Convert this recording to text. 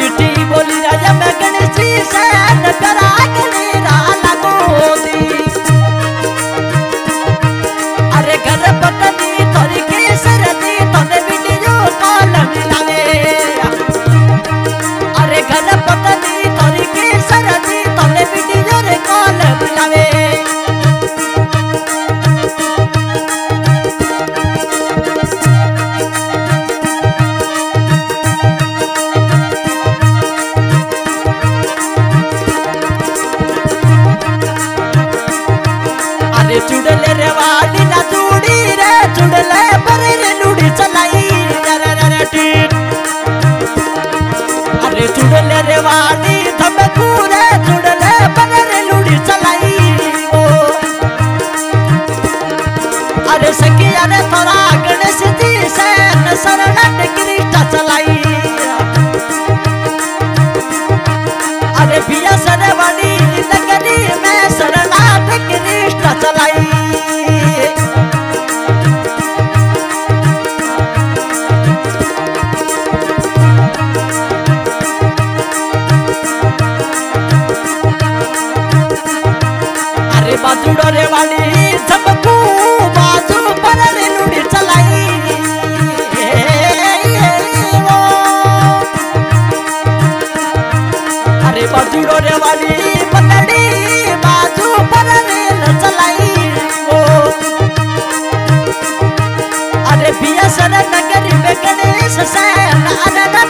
Beauty बोली राजा मैं गणेश जी से नकरा के Sara अरे बाजूडो वाली पतड़ी बाजू पर रे चलाई। ओ। अरे पिया सर नगरी में गणेश सैन अरता